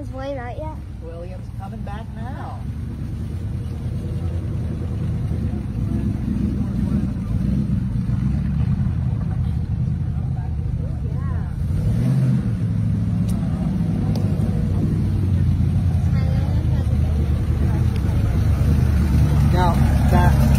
Is Wayne out yet? William's coming back now. Now, that